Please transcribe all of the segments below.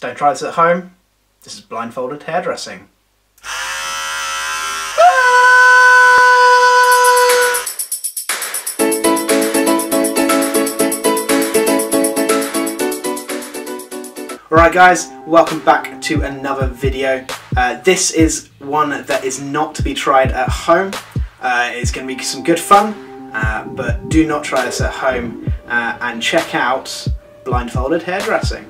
Don't try this at home. This is blindfolded hairdressing. Alright guys, welcome back to another video. Uh, this is one that is not to be tried at home. Uh, it's going to be some good fun, uh, but do not try this at home uh, and check out blindfolded hairdressing.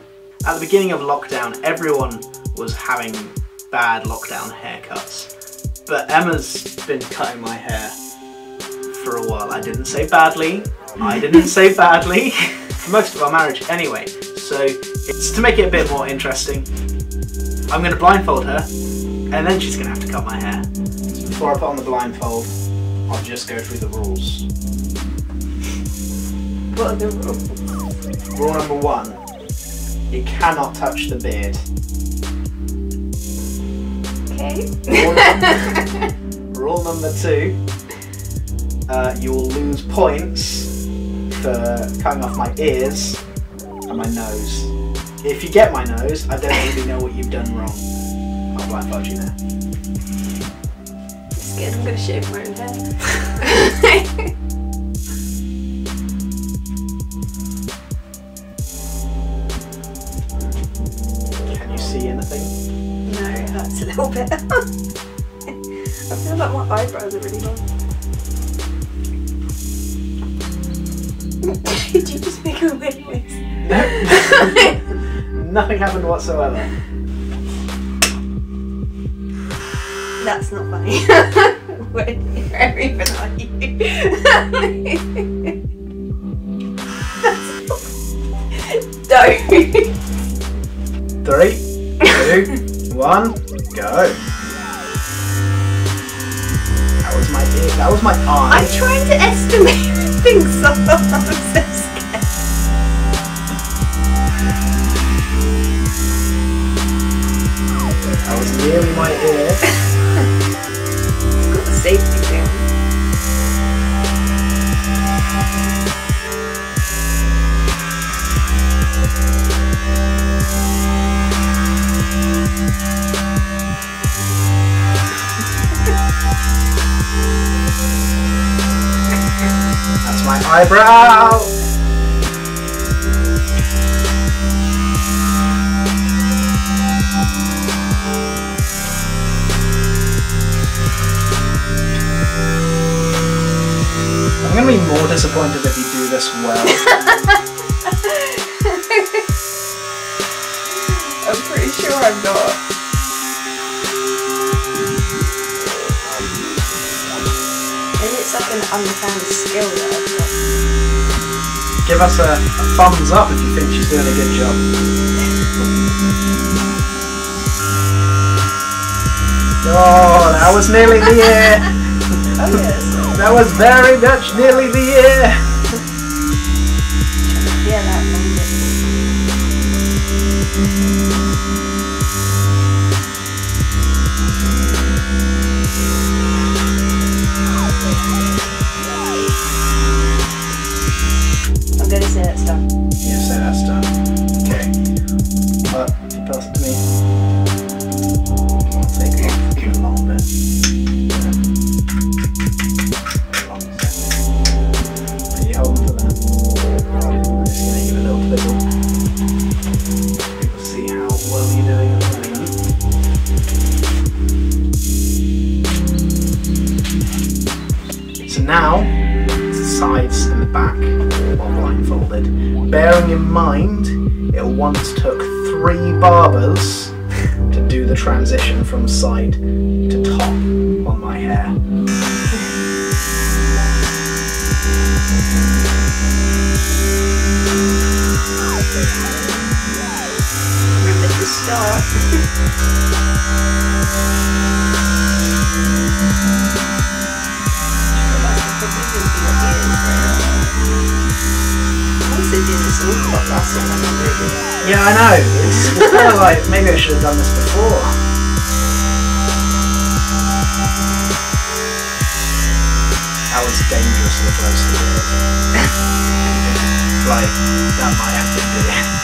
At the beginning of lockdown, everyone was having bad lockdown haircuts, but Emma's been cutting my hair for a while. I didn't say badly, I didn't say badly, for most of our marriage anyway, so it's to make it a bit more interesting. I'm going to blindfold her, and then she's going to have to cut my hair. So before I put on the blindfold, I'll just go through the rules. What are the rules? Rule number one, you cannot touch the beard. Okay. Rule number, rule number two, uh, you will lose points for cutting off my ears and my nose. If you get my nose, I don't really know what you've done wrong. I'll blindfold you there. I'm scared I'm gonna shave my own head. no, it hurts a little bit. I feel like my eyebrows are really long. Did you just make a weird noise? Nothing happened whatsoever. That's not funny. Where where even are you? Go. That was my ear. That was my eye. I'm trying to estimate things so scared. That was nearly my ear. Eyebrow. I'm gonna be more disappointed if you do this well. I'm pretty sure I'm not. An unfound skill that I've got. Give us a, a thumbs up if you think she's doing a good job. Oh, that was nearly the ear. Oh yes. That was very much nearly the ear. Now, the sides and the back while blindfolded. Bearing in mind, it once took three barbers to do the transition from side to top on my hair. Remember to start. Yeah, I know. It's kind of like maybe I should have done this before. That was dangerously close to it. like that might have been good.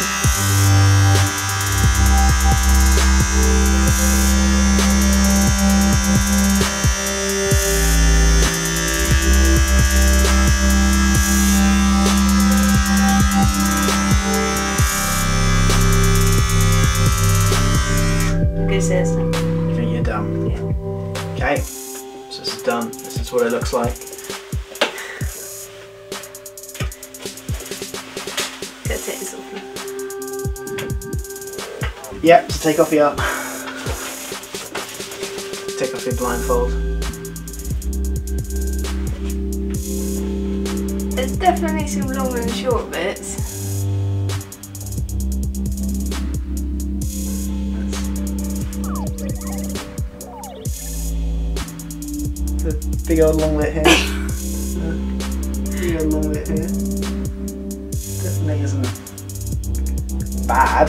So this is done. This is what it looks like. Gotta take this off. Yep, so take off your take off your blindfold. There's definitely some long and short bits. Big old long lit hair. big old long lit hair. Definitely isn't bad.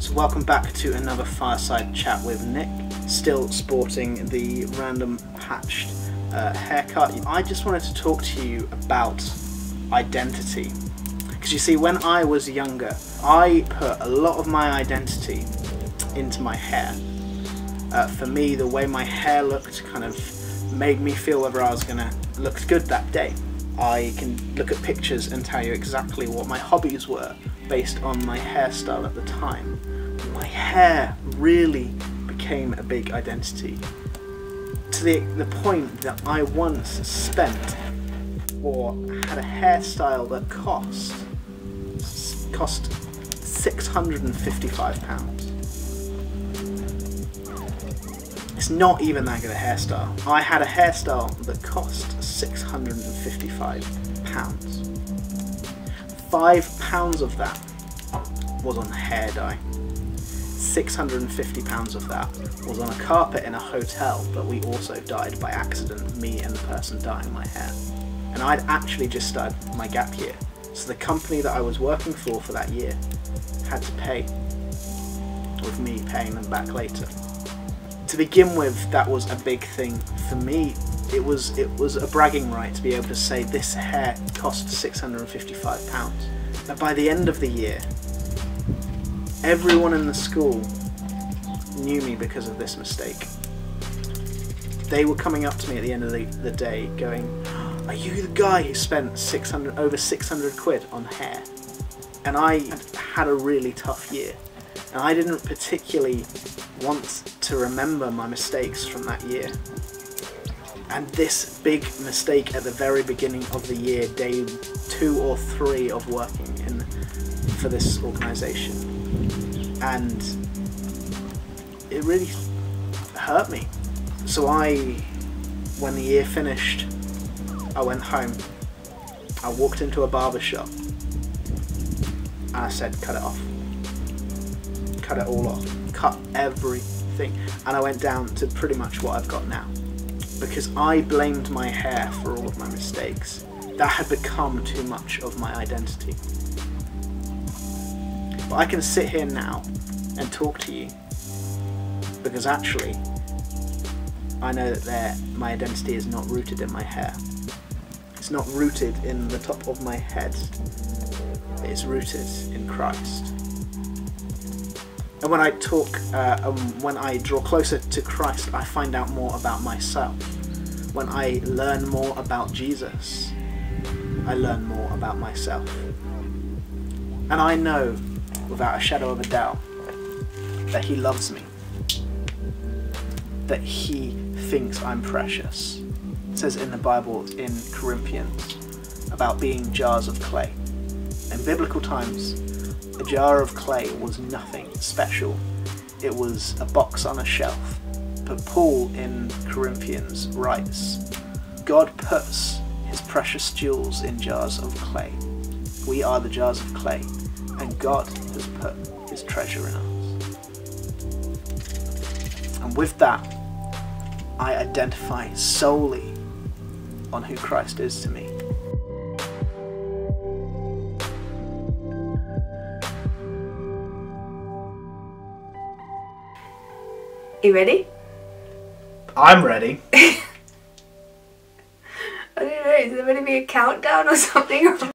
So welcome back to another fireside chat with Nick. Still sporting the random patched uh, haircut. I just wanted to talk to you about identity. Because you see, when I was younger, I put a lot of my identity into my hair. Uh, for me, the way my hair looked kind of made me feel whether I was going to look good that day. I can look at pictures and tell you exactly what my hobbies were based on my hairstyle at the time. My hair really became a big identity to the, the point that I once spent or had a hairstyle that cost cost 655 It's not even that good a hairstyle. I had a hairstyle that cost 655 pounds. Five pounds of that was on hair dye. 650 pounds of that was on a carpet in a hotel that we also dyed by accident, me and the person dyeing my hair. And I'd actually just started my gap year. So the company that I was working for for that year had to pay, with me paying them back later. To begin with, that was a big thing for me. It was it was a bragging right to be able to say this hair cost 655 pounds. Now by the end of the year, everyone in the school knew me because of this mistake. They were coming up to me at the end of the, the day going, are you the guy who spent 600 over 600 quid on hair? And I had a really tough year. And I didn't particularly want to remember my mistakes from that year. And this big mistake at the very beginning of the year, day two or three of working in for this organisation, and it really hurt me. So I, when the year finished, I went home. I walked into a barber shop and I said, cut it off. Cut it all off. Cut everything. And I went down to pretty much what I've got now. Because I blamed my hair for all of my mistakes. That had become too much of my identity. But I can sit here now and talk to you because actually I know that my identity is not rooted in my hair. It's not rooted in the top of my head. It's rooted in Christ. And when I talk, uh, um, when I draw closer to Christ, I find out more about myself. When I learn more about Jesus, I learn more about myself. And I know, without a shadow of a doubt, that He loves me. That He thinks I'm precious. It says in the Bible in Corinthians about being jars of clay. In biblical times, a jar of clay was nothing special. It was a box on a shelf. But Paul in Corinthians writes, God puts his precious jewels in jars of clay. We are the jars of clay, and God has put his treasure in us. And with that, I identify solely on who Christ is to me. You ready? I'm ready. I don't know, is there going to be a countdown or something?